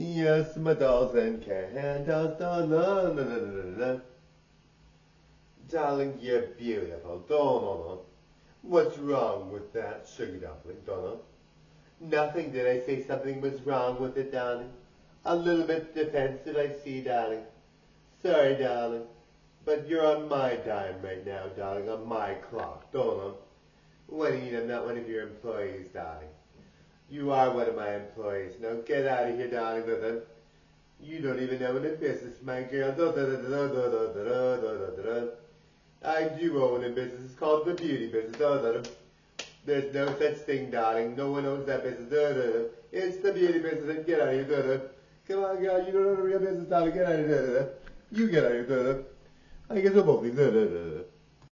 Yes, my dolls and candles. Da, da, da, da, da, da. Darling, you're beautiful. Donna. What's wrong with that sugar dumpling, Donna? Nothing. Did I say something was wrong with it, darling? A little bit defensive, I see, darling. Sorry, darling. But you're on my dime right now, darling, on my clock, Donna. Winnie, I'm not one of your employees, darling. You are one of my employees. Now get out of here, darling. You don't even own the business, my girl. I do own a business. It's called the beauty business. There's no such thing, darling. No one owns that business. It's the beauty business. Get out of here. Come on, girl. You don't own a real business, darling. Get out of here. You get out of here. I guess we're both.